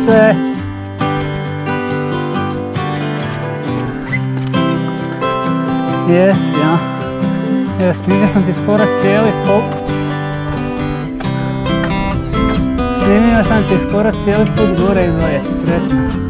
sunce. Jes, ja. Evo, snimio sam ti skoro cijeli pop. Snimio sam ti skoro cijeli put gore i jesi sretna.